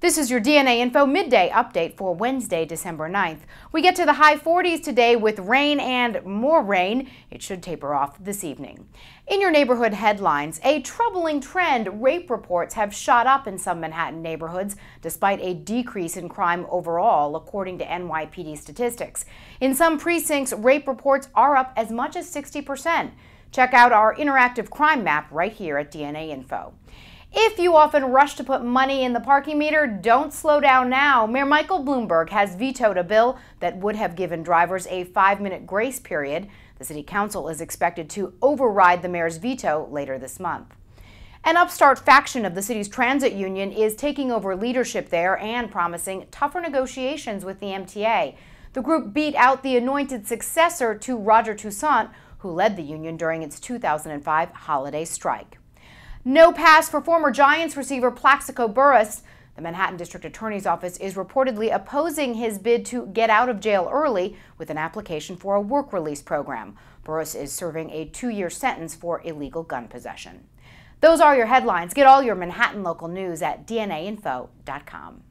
This is your DNAinfo midday update for Wednesday, December 9th. We get to the high 40s today with rain and more rain. It should taper off this evening. In your neighborhood headlines, a troubling trend rape reports have shot up in some Manhattan neighborhoods despite a decrease in crime overall, according to NYPD statistics. In some precincts, rape reports are up as much as 60%. Check out our interactive crime map right here at DNAinfo. If you often rush to put money in the parking meter, don't slow down now. Mayor Michael Bloomberg has vetoed a bill that would have given drivers a five minute grace period. The City Council is expected to override the mayor's veto later this month. An upstart faction of the city's transit union is taking over leadership there and promising tougher negotiations with the MTA. The group beat out the anointed successor to Roger Toussaint, who led the union during its 2005 holiday strike. No pass for former Giants receiver Plaxico Burress. The Manhattan District Attorney's Office is reportedly opposing his bid to get out of jail early with an application for a work release program. Burress is serving a two year sentence for illegal gun possession. Those are your headlines. Get all your Manhattan local news at DNAinfo.com.